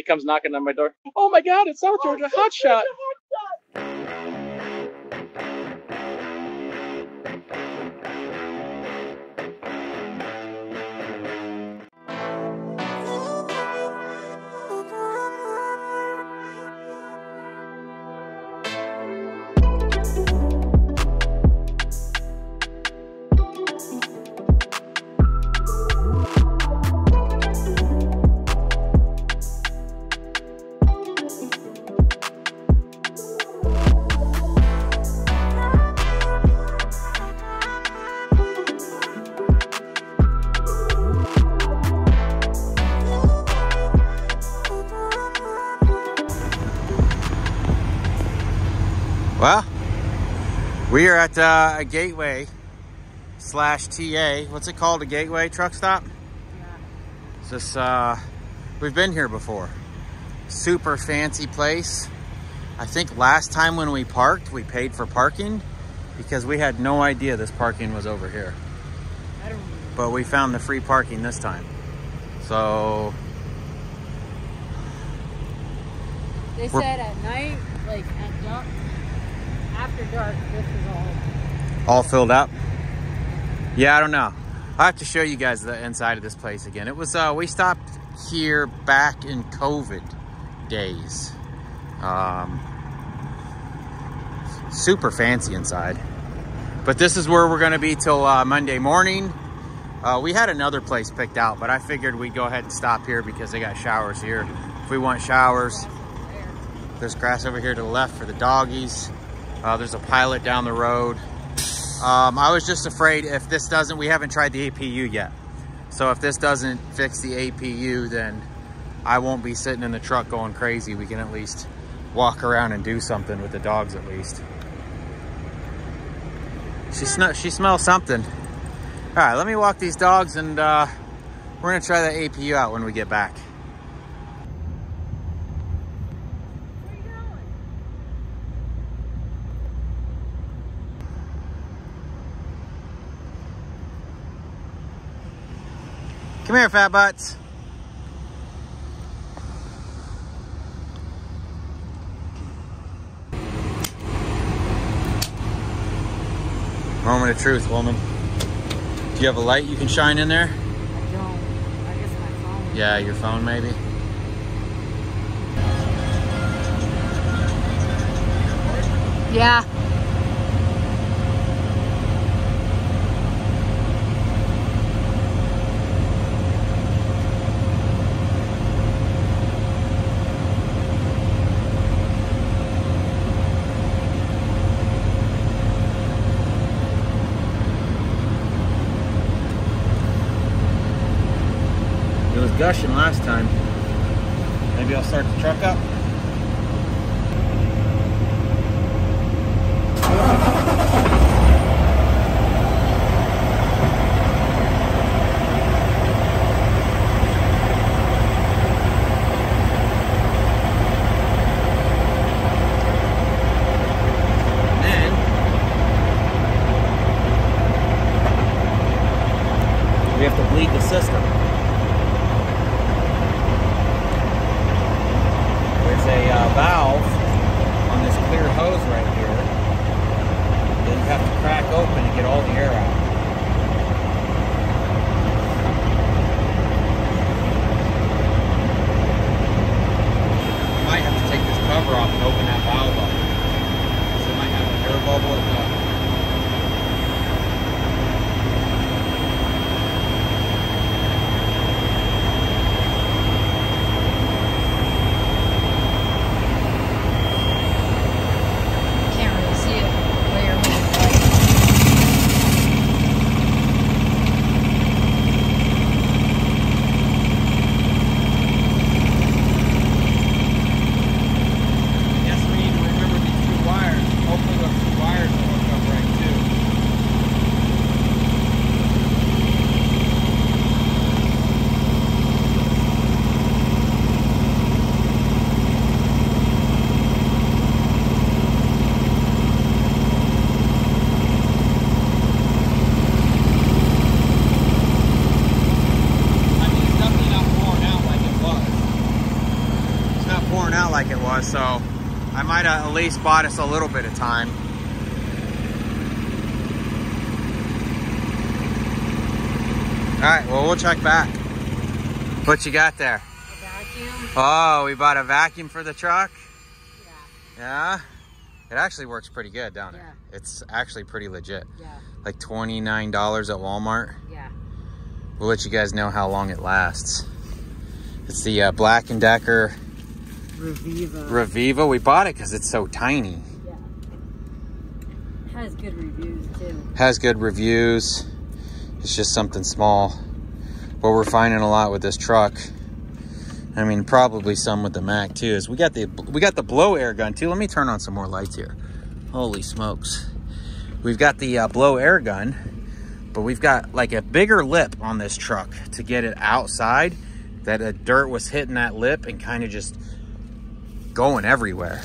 he comes knocking on my door. Oh my God, it's South Georgia Hotshot. Well, we are at uh, a gateway slash TA. What's it called? A gateway truck stop? Yeah. It's This, uh, we've been here before. Super fancy place. I think last time when we parked, we paid for parking because we had no idea this parking was over here. I don't. But we found the free parking this time. So, They said at night, like at dark, after dark, this is all. all filled up. Yeah, I don't know. I have to show you guys the inside of this place again. It was uh, we stopped here back in COVID days. Um, super fancy inside, but this is where we're going to be till uh, Monday morning. Uh, we had another place picked out, but I figured we'd go ahead and stop here because they got showers here. If we want showers, there's grass over here to the left for the doggies. Uh, there's a pilot down the road. Um, I was just afraid if this doesn't, we haven't tried the APU yet. So if this doesn't fix the APU, then I won't be sitting in the truck going crazy. We can at least walk around and do something with the dogs at least. She, sn she smells something. All right, let me walk these dogs and uh, we're gonna try the APU out when we get back. Come here, fat butts. Moment of truth, woman. Do you have a light you can shine in there? I don't. I guess my phone. Yeah, your phone maybe. Yeah. It was gushing last time. Maybe I'll start the truck up. And then we have to bleed the system. There's a uh, valve on this clear hose right here that you have to crack open to get all the air out. You might have to take this cover off and open that valve up. So it might have an air bubble at the Can't really see it. Where you're moving the light. Yes, we need to remember these two wires. Hopefully those two wires will hook up worn out like it was, so I might have at least bought us a little bit of time. All right, well, we'll check back. What you got there? A vacuum. Oh, we bought a vacuum for the truck? Yeah. Yeah? It actually works pretty good down there. It's actually pretty legit. Yeah. Like $29 at Walmart. Yeah. We'll let you guys know how long it lasts. It's the uh, Black & Decker Reviva. Reviva. We bought it because it's so tiny. yeah. Has good reviews too. Has good reviews. It's just something small. What we're finding a lot with this truck, I mean, probably some with the Mack too, is we got the we got the blow air gun too. Let me turn on some more lights here. Holy smokes. We've got the uh, blow air gun, but we've got like a bigger lip on this truck to get it outside. That a dirt was hitting that lip and kind of just going everywhere.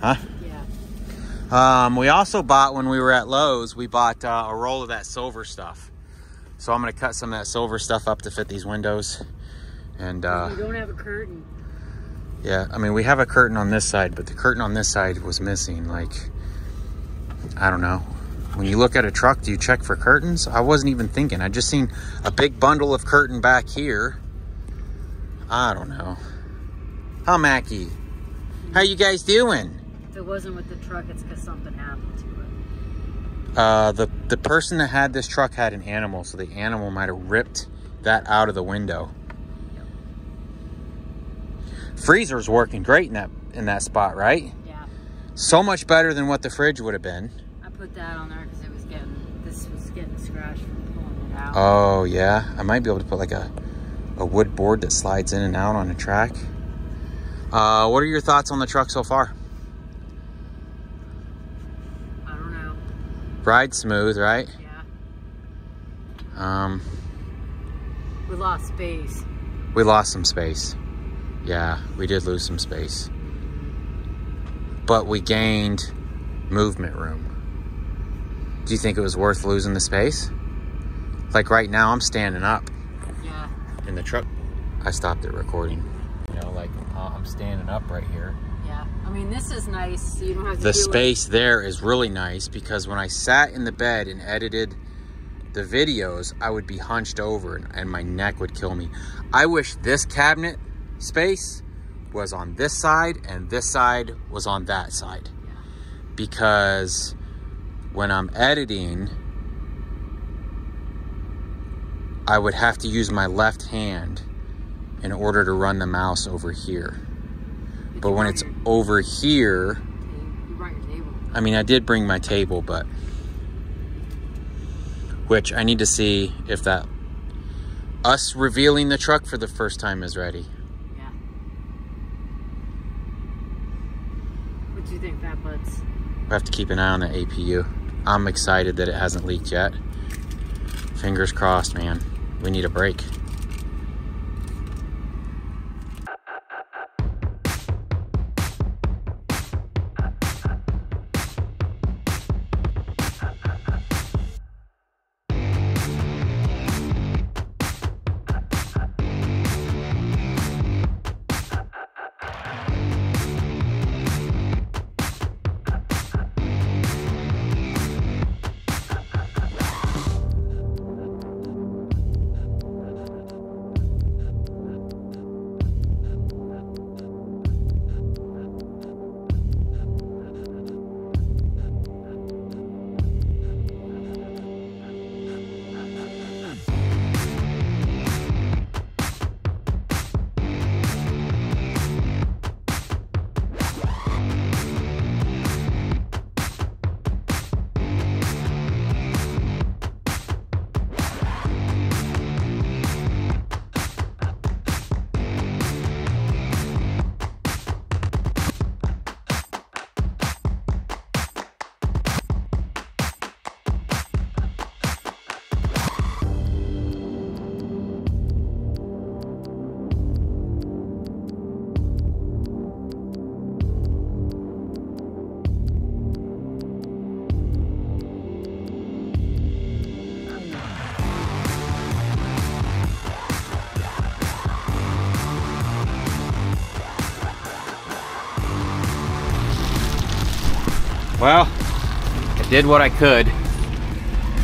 Huh? Yeah. Um, we also bought when we were at Lowe's, we bought uh, a roll of that silver stuff. So I'm gonna cut some of that silver stuff up to fit these windows. And uh, you don't have a curtain. yeah, I mean, we have a curtain on this side, but the curtain on this side was missing. Like, I don't know. When you look at a truck, do you check for curtains? I wasn't even thinking. I just seen a big bundle of curtain back here. I don't know. Huh, Mackie? How you guys doing? If it wasn't with the truck, it's because something happened to it. Uh, the the person that had this truck had an animal, so the animal might have ripped that out of the window. Freezer's working great in that in that spot, right? Yeah. So much better than what the fridge would have been. I put that on there because it was getting this was getting scratched from pulling it out. Oh yeah, I might be able to put like a a wood board that slides in and out on a track. Uh, what are your thoughts on the truck so far? I don't know. Ride smooth, right? Yeah. Um, We lost space. we lost some space. Yeah, we did lose some space. But we gained movement room. Do you think it was worth losing the space? Like right now, I'm standing up Yeah. in the truck. I stopped it recording. You know, like uh, I'm standing up right here. Yeah. I mean, this is nice. So you don't have to The space there is really nice because when I sat in the bed and edited the videos, I would be hunched over and, and my neck would kill me. I wish this cabinet space was on this side and this side was on that side. Because when I'm editing, I would have to use my left hand in order to run the mouse over here. But when it's over here, ta- You brought your table. I mean, I did bring my table, but which I need to see if that us revealing the truck for the first time is ready. Yeah. What do you think, Fat Butts? We have to keep an eye on the APU. I'm excited that it hasn't leaked yet. Fingers crossed, man. We need a break. Well, I did what I could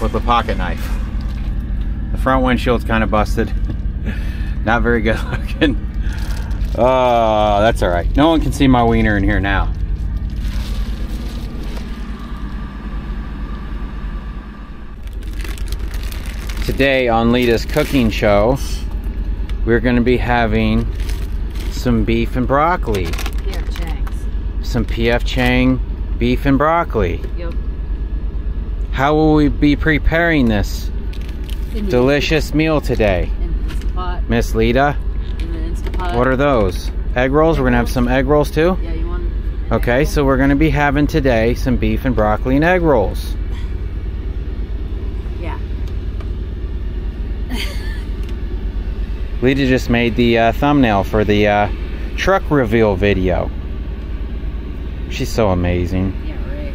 with the pocket knife. The front windshield's kind of busted. Not very good looking. Oh, that's all right. No one can see my wiener in here now. Today on Lita's cooking show, we're going to be having some beef and broccoli. Some PF Chang beef and broccoli. Yep. How will we be preparing this delicious meal today? In the Instapot. Miss Lita, In the Instapot. what are those? Egg rolls? We're gonna have some egg rolls too? Yeah, you want. Okay, so we're gonna be having today some beef and broccoli and egg rolls. Yeah. Lita just made the uh, thumbnail for the uh, truck reveal video. She's so amazing. Yeah, right.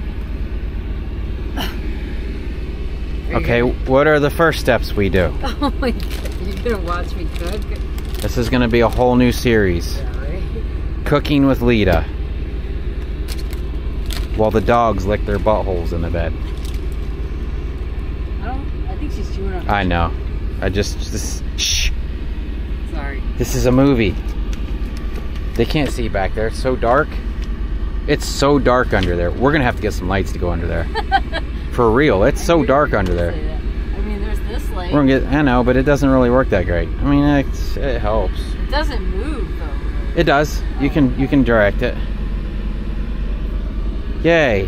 Okay, what are the first steps we do? Oh my god, you're gonna watch me cook? This is gonna be a whole new series. Yeah, right. Cooking with Lita. While the dogs lick their buttholes in the bed. I don't. I think she's chewing on. I know. I just, just shh. Sorry. This is a movie. They can't see back there. It's so dark. It's so dark under there. We're gonna have to get some lights to go under there. For real, it's so dark under there. I mean, there's this light. We're gonna get. I know, but it doesn't really work that great. I mean, it's, it helps. It doesn't move though. Really. It does. You can you can direct it. Yay!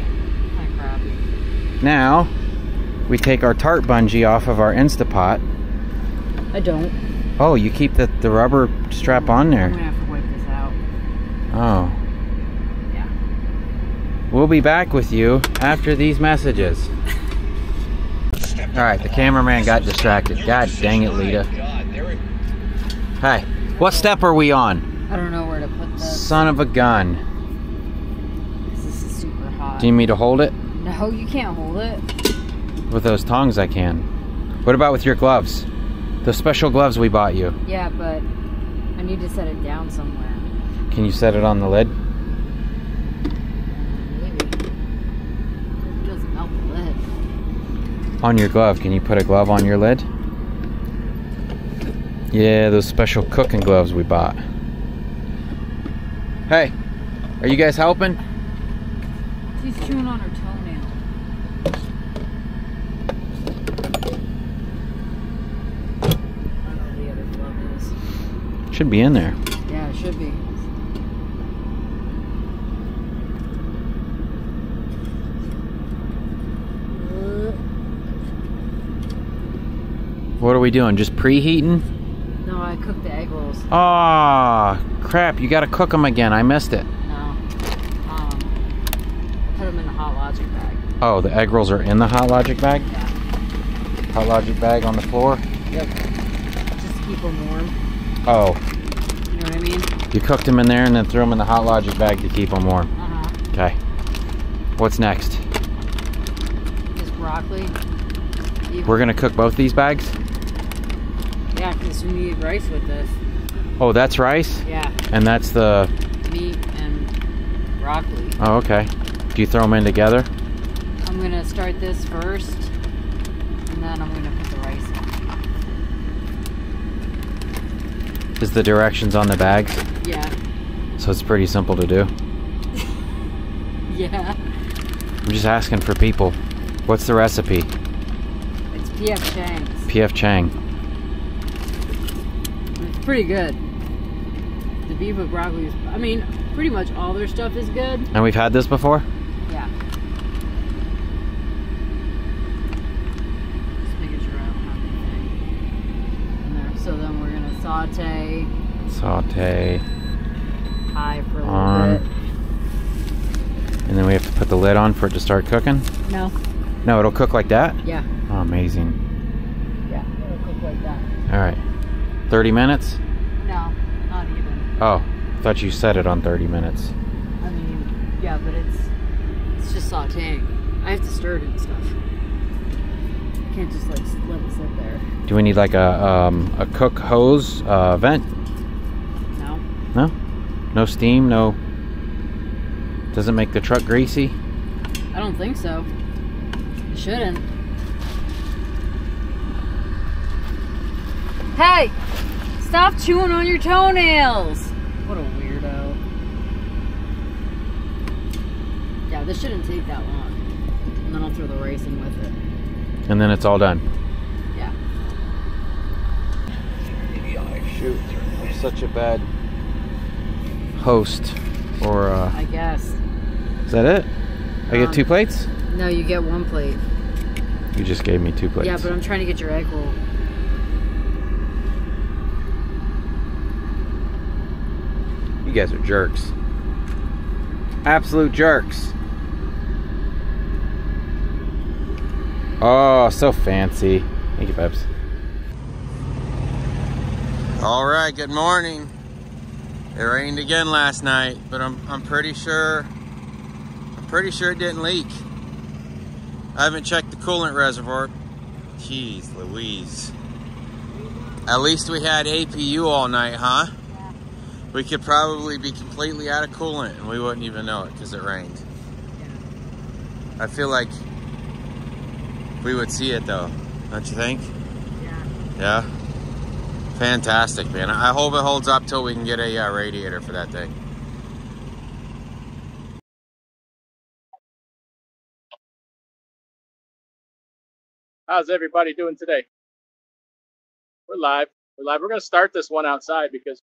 Kind of crappy. Now we take our tart bungee off of our Instapot. I don't. Oh, you keep the the rubber strap on I'm there. gonna have to wipe this out. Oh. We'll be back with you after these messages. All right, the cameraman got distracted. God dang it, Lita. Hey, what step are we on? I don't know where to put this. Son of a gun. This is super hot. Do you need me to hold it? No, you can't hold it. With those tongs, I can. What about with your gloves? The special gloves we bought you. Yeah, but I need to set it down somewhere. Can you set it on the lid? Maybe. It doesn't melt the lid. On your glove. Can you put a glove on your lid? Yeah, those special cooking gloves we bought. Hey, are you guys helping? She's chewing on her toenail. I don't know where the other glove is. Should be in there. Yeah, it should be. What are we doing? Just preheating? No, I cooked the egg rolls. Ah, crap! You gotta cook them again. I missed it. No. Um, put them in the hot logic bag. Oh, the egg rolls are in the Hot Logic bag. Yeah. Hot Logic bag on the floor. Yep. Just to keep them warm. Oh, You know what I mean? you cooked them in there and then threw them in the Hot Logic bag to keep them warm. Uh huh. Okay. What's next? Just broccoli. We're gonna cook both these bags. Yeah, because we need rice with this. Oh, that's rice, Yeah, and that's the. meat and broccoli. Oh, okay. Do you throw them in together? I'm gonna start this first, and then I'm gonna put the rice in. Is the directions on the bags? Yeah, So it's pretty simple to do. yeah. I'm just asking for people. What's the recipe? It's PF Chang's. PF Chang. Pretty good. The beef with broccoli is, I mean, pretty much all their stuff is good. And we've had this before? Yeah. Just making sure I don't have anything in there. So then we're gonna saute Saute. high for a little On. bit. And then we have to put the lid on for it to start cooking? No. No, it'll cook like that? Yeah. Oh, amazing. Yeah. It'll cook like that. All right. 30 minutes? No, not even. Oh, I thought you set it on 30 minutes. I mean, yeah, but it's it's just sauteing. I have to stir it and stuff. Can't just like let it sit there. Do we need like a um, a cook hose uh, vent? No. No? No steam? No? Doesn't make the truck greasy? I don't think so. It shouldn't. Hey! Stop chewing on your toenails! What a weirdo. Yeah, this shouldn't take that long. And then I'll throw the rice in with it. And then it's all done. Yeah. Shoot, I'm such a bad host. Or uh, I guess. is that it? I get Um, two plates. No, you get one plate. You just gave me two plates. Yeah, but I'm trying to get your egg roll. You guys are jerks. Absolute jerks. Oh, so fancy. Thank you, Peps. All right, good morning. It rained again last night, but I'm I'm pretty sure I'm pretty sure it didn't leak. I haven't checked the coolant reservoir. Jeez Louise. At least we had APU all night, huh? We could probably be completely out of coolant and we wouldn't even know it because it rained. I feel like we would see it though, don't you think? Yeah. Yeah. Fantastic, man. I hope it holds up till we can get a uh, radiator for that thing. How's everybody doing today? We're live. We're live. We're gonna start this one outside because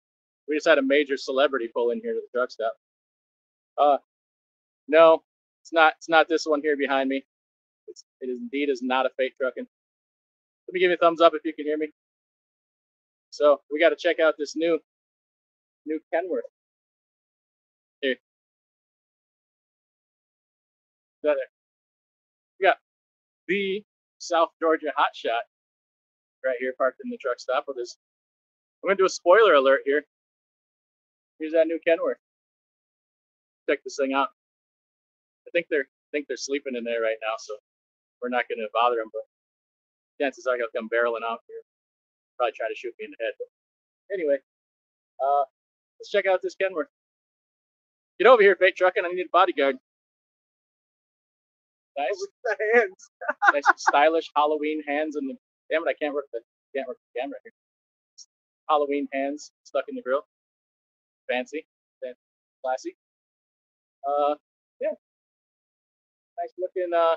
we just had a major celebrity pull in here to the truck stop. Uh, no, it's not. It's not this one here behind me. It's, it is indeed is not a fake trucking. Let me give you a thumbs up if you can hear me. So we got to check out this new, new Kenworth. Here. That it? We got the South Georgia hotshot right here parked in the truck stop with his. I'm gonna do a spoiler alert here. Here's that new Kenworth. Check this thing out. I think they're I think they're sleeping in there right now, so we're not gonna bother them. But chances are he'll come barreling out here. Probably try to shoot me in the head. But anyway, uh, let's check out this Kenworth. Get over here, fake trucking. I need a bodyguard. Nice. the hands. nice stylish Halloween hands in the damn it, I can't work the can't work the camera here. Halloween hands stuck in the grill. Fancy. Fancy. Classy. Uh yeah. Nice looking uh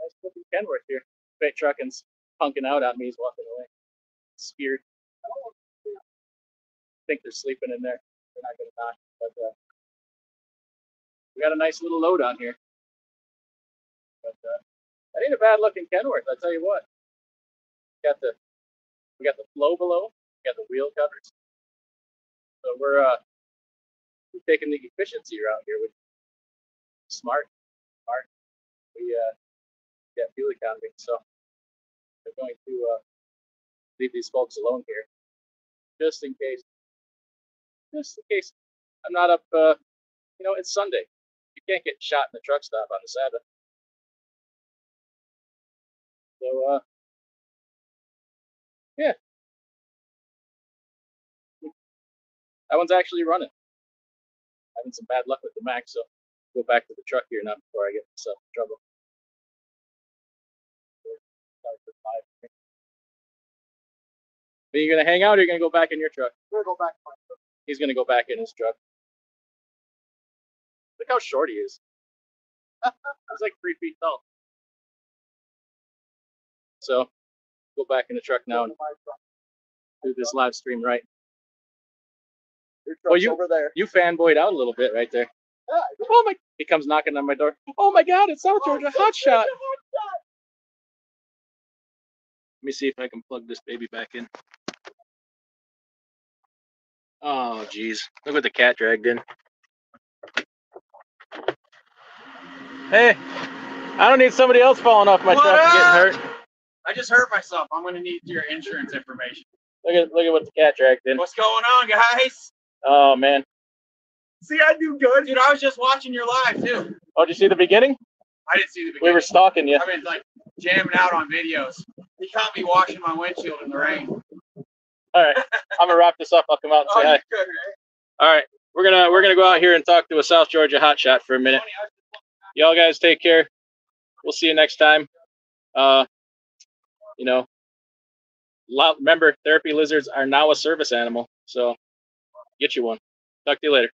nice looking Kenworth here. Fake trucking's punking out at me, he's walking away. Scared. I think they're sleeping in there. They're not gonna knock, but uh we got a nice little load on here. But uh, that ain't a bad looking Kenworth, I tell you what. We Got the we got the FlowBelow, we got the wheel covers. So we're uh taking the efficiency route here with smart, smart. We uh got fuel economy, so we're going to uh leave these folks alone here. Just in case just in case I'm not up uh you know, it's Sunday. You can't get shot in the truck stop on a Sabbath. So, uh, yeah. That one's actually running. Having some bad luck with the Mack, so go back to the truck here now before I get myself in trouble. Sorry for the live. Are you gonna hang out or are you gonna go back in your truck? We're gonna go back. to my truck. He's gonna go back in his truck. Look how short he is. He's like three feet tall. So, go back in the truck now and To my truck. do this live stream right. Your Well, you- over there. You fanboyed out a little bit right there. Yeah, Oh my! He comes knocking on my door. Oh my God! It's South oh, Georgia Hot Shot. Let me see if I can plug this baby back in. Oh jeez! Look what the cat dragged in. Hey, I don't need somebody else falling off my What truck and up? getting hurt. I just hurt myself. I'm gonna need your insurance information. Look at look at what the cat dragged in. What's going on, guys? Oh man! See, I do good. Dude, I was just watching your live too. Oh, did you see the beginning? I didn't see the beginning. We were stalking you. I've been like jamming out on videos. He caught me washing my windshield in the rain. All right, I'm gonna wrap this up. I'll come out and Oh, say hi. good, right? All right, we're gonna we're gonna go out here and talk to a South Georgia hotshot for a minute. Tony, I was y'all guys take care. We'll see you next time. Uh, you know, remember, therapy lizards are now a service animal. So get you one. Talk to you later.